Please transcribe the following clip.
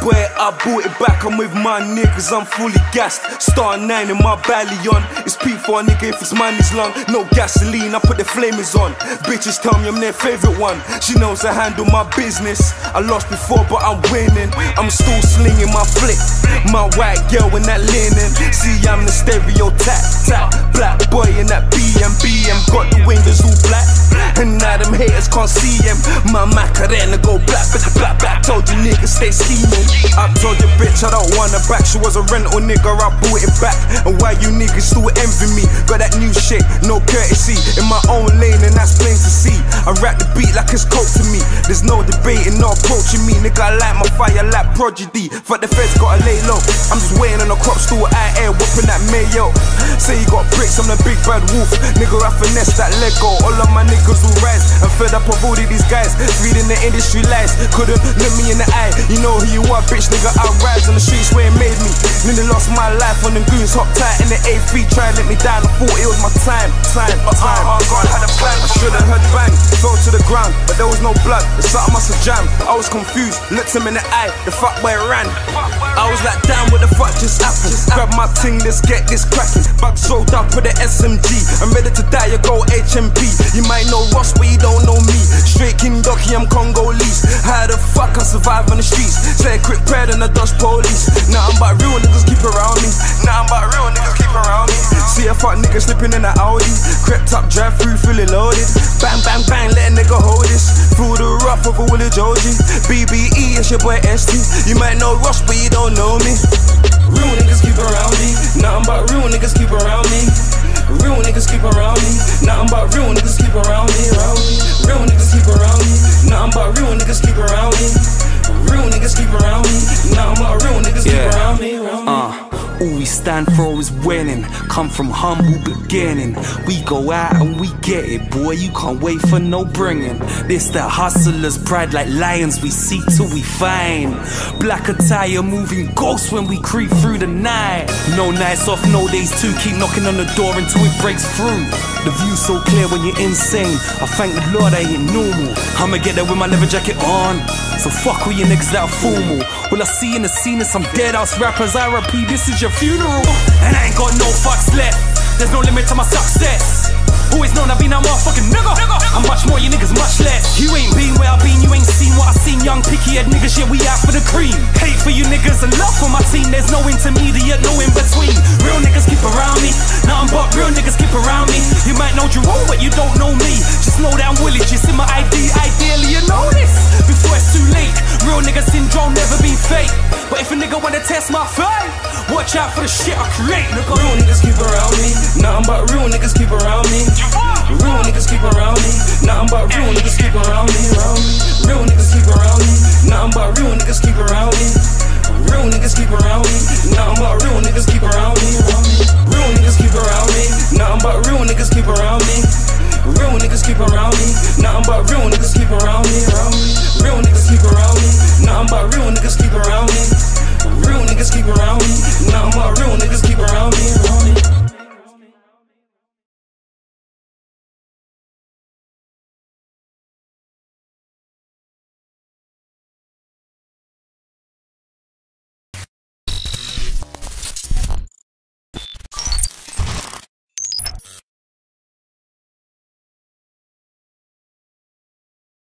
boy, I bought it back. I'm with my niggas, I'm fully gassed. Star 9 in my on. It's P for a nigga if it's money's long. No gasoline, I put the flamers on. Bitches tell me I'm their favorite one. She knows I handle my business. I lost before, but I'm winning. I'm still slinging my flick. My white girl in that linen. See, I'm the stereotype. Black boy in that BM. BM got the windows all them haters can't see him. My Macarena go black, black, black. Told you niggas stay scheming. I told you bitch I don't want her back. She was a rental nigga, I bought it back. And why you niggas still envy me? Got that new shit, no courtesy. In my own lane, and that's plain to see. I rap the beat like it's coke to me. There's no debating, no approaching me. Nigga, I like my fire like prodigy. Fuck the feds, gotta lay low. I'm just waiting on the crop stool out air, whooping that mayo. Say you got bricks, I'm the big bad wolf. Nigga, I finesse that Lego. All of my niggas will rise. I'm fed up of all these guys. Reading the industry lies. Couldn't look me in the eye. You know who you are, bitch, nigga. I rise on the streets where it made me. Nearly lost my life on the goons, hop tight in the A3, try let me down. I thought it was my time, time, uh, time. Oh, God, had a plan. I should've heard bang, fell to the ground, but there was no blood. The something must have jammed. I was confused, looked him in the eye, the fuck where it ran. I was like, damn, what the fuck just happened? Grab my ting, let's get this cracking. Back sold up with the SMG. I'm ready to die, you go HMP. You might know Ross, but you don't know me. Straight King Doki, I'm Congolese. How the fuck I survive on the streets? Say a quick prayer and the dodge police. Now I'm about real niggas keep around me. Now I'm about real niggas nigga slipping in the Audi. Crept up, drive through, fully loaded. Bang, bang, bang, let a nigga hold this. Through the rough of a Willie Joji. BBE, it's your boy ST. You might know Ross, but you don't know me. Real niggas keep around me. Nothing but real niggas keep around me. Real niggas keep around me. Nothing but real niggas keep around me. Real niggas keep around me. Nothing but real niggas keep around me. Real niggas keep around me. Nothing but real niggas keep around me. Around me. Uh, All we stand for is winning. Come from humble beginning. We go out and we get it, boy. You can't wait for no bringing. This the hustlers' pride, like lions. We seek till we find. Black attire, moving ghosts when we creep through the night. No nights off, no days too. Keep knocking on the door until it breaks through. The view so clear when you're insane. I thank the Lord I ain't normal. I'ma get there with my leather jacket on. So fuck with you niggas that are formal. Will I see in the scene is some dead ass rappers? I repeat, this is your funeral. And I ain't got no fucks left. There's no limit to my success. Always known I've been a motherfucking nigga. I'm much more, you niggas much less. You ain't been where I've been, you ain't seen what I seen. Young picky head niggas, yeah, we out for the cream. Hate for you niggas and love for my team. There's no intermediate, no in between. Real niggas keep around me. Nothing but real niggas keep around me. You might know Jerome, but you don't know me. Just know test my faith. Watch out for the shit I create, nigga. Real niggas keep around me. Nothing but real niggas keep around me. Real niggas keep around me. Nothing but real niggas keep around me. Real niggas keep around me. Nothing but real niggas keep around me. Real niggas keep around me. Nothing but real niggas keep around me. Real niggas keep around me. Nothing but real niggas keep around me. Real niggas keep around me. Nothing but real niggas keep around me. Real niggas keep around me. Nothing but real niggas keep around me. Real niggas keep around me. Now